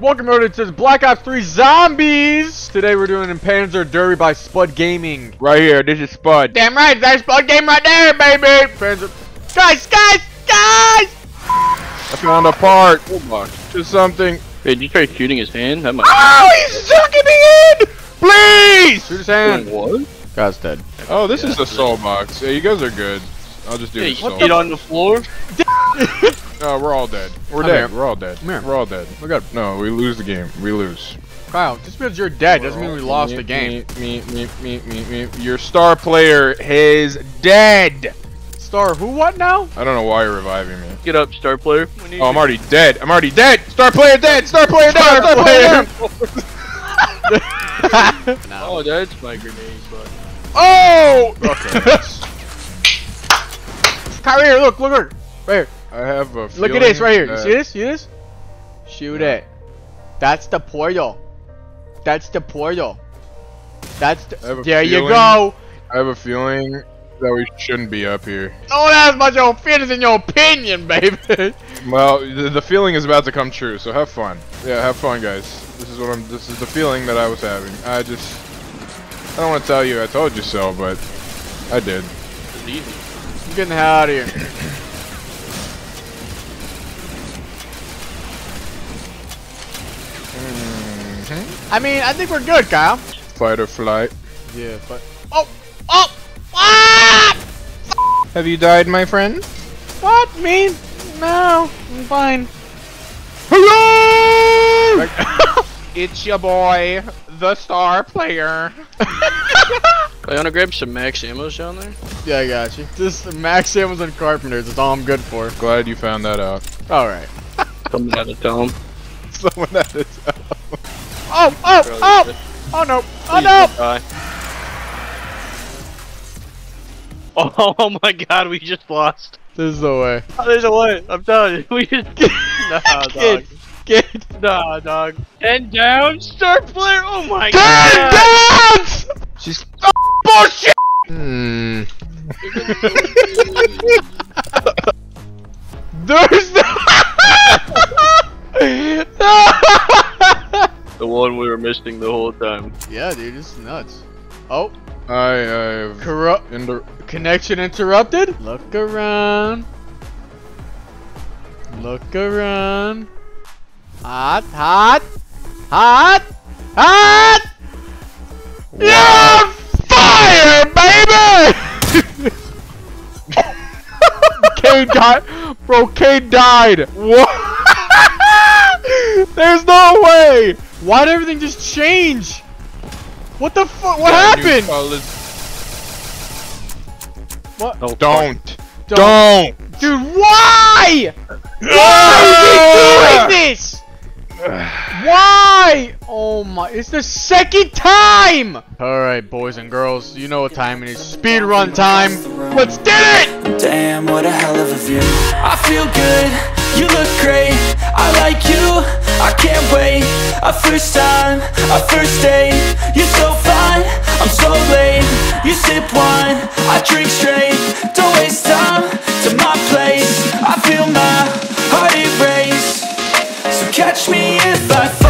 Welcome everybody to Black Ops 3 Zombies! Today we're doing Panzer Derby by Spud Gaming. Right here, this is Spud. Damn right, that's Spud Game right there, baby! Panzer... Guys, guys, guys! I found a part. Just something. Wait, did you try shooting his hand? That might. Oh, he's sucking me in! Please! Shoot his hand. What? Guy's dead. Oh, this Yeah, is the soul box. Yeah, you guys are good. I'll just do Hey, the you get on the floor? No, we're all dead. We're Come dead. here. We're all dead. Come here. We're all dead. We got No, we lose the game. We lose. Kyle, just because you're dead doesn't mean we lost me, the game. Me, me, me, me, me, me. Your star player is dead. Star, who what now? I don't know why you're reviving me. Get up, star player. We need Oh, I'm already dead. I'm already dead. Star player dead. Star player down. Star player down. Oh, that's my grenade, but. Oh. Okay. Kyle, here, look, look, look. Right here. I have a. Look at this right here. You see this? See this? Shoot it. That's the portal. That's the portal. That's the. a There you go. I have a feeling that we shouldn't be up here. Don't ask about your feelings and your opinion, baby. Well, the, the feeling is about to come true, so have fun. Yeah, have fun, guys. This is what I'm. This is the feeling that I was having. I just. I don't want to tell you I told you so, but I did. It's easy. I'm getting the hell out of here. I mean, I think we're good, Kyle. Fight or flight. Yeah, but. Oh! Oh! Ah! Have you died, my friend? What? Me? No, I'm fine. Hello! it's your boy, the star player. I wanna grab some max ammo down there? Yeah, I got you. Just max ammos and Carpenters is all I'm good for. Glad you found that out. Alright. Coming out of town. Someone that is. Oh! Oh! Oh! Oh no! Oh no! Die. Oh, oh my god, we just lost. This is the way. Oh, there's a way. I'm telling you. We just. nah, dog. Kid! Kid! Nah, dog. Ten down, star player. Oh my Ten god. downs! She's. Bullshit! Hmm. There's no. The one we were missing the whole time. yeah, dude, it's nuts. Oh, I have. corrupt Inter- connection interrupted. Look around. Look around. Hot, hot, hot, hot. Bro. Kane died. What? There's no way. Why did everything just change? What the fuck? What Can happened? What? Oh, Don't. Don't. Don't. Dude, why? Why are we doing this? Why? Oh my, it's the second time! Alright, boys and girls, you know what time it is. Speed run time. Let's get it! Damn, what a hell of a view. I feel good, you look great. I like you, I can't wait. A first time, a first date. You're so fine, I'm so late. You sip wine, I drink straight. Don't waste time to my place. I feel my heart erase. So catch me if I fall.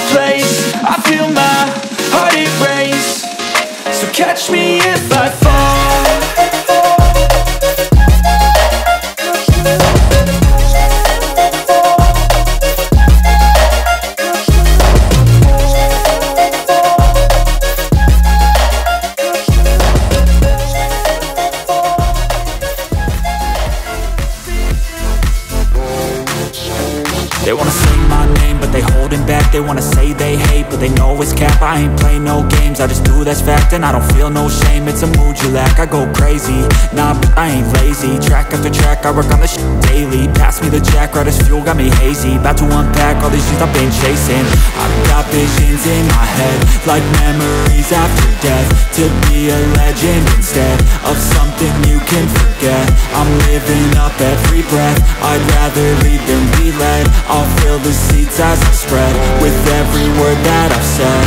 catch me if I They holding back, they wanna say they hate, but they know it's cap. I ain't play no games, I just do that's fact And I don't feel no shame, it's a mood you lack I go crazy, nah, but I ain't lazy. Track after track, I work on this shit daily. Pass me the jack, right as fuel, got me hazy. About to unpack all these things I've been chasing. I've got visions in my head Like memories after death. To be a legend instead Of something you can forget. I'm living up every breath. I'd rather lead than be led. I'll fill the seeds as I spread With every word that I've said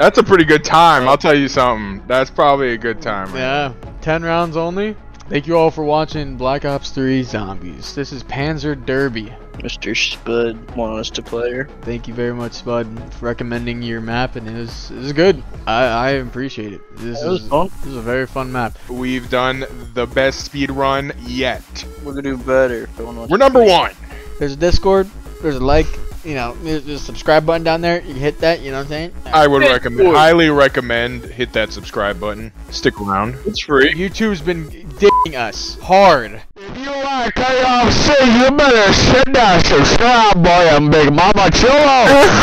That's a pretty good time. I'll tell you something. That's probably a good time. right? Yeah, 10 rounds only. Thank you all for watching Black Ops 3 Zombies. This is Panzer Derby. Mr. Spud wanted us to play her. Thank you very much, Spud, for recommending your map, and it was, it was good. I, I appreciate it. This It was is fun. this is a very fun map. We've done the best speed run yet. We're gonna do better. If anyone wants We're number one. There's a Discord. There's a like. You know, there's there's a subscribe button down there. You can hit that. You know what I'm saying? I would Hey, recommend, boy. highly recommend, hit that subscribe button. Stick around. It's free. YouTube's been dicking us hard. If you like KFC, you better sit down, subscribe, boy, and Big Mama Chulo.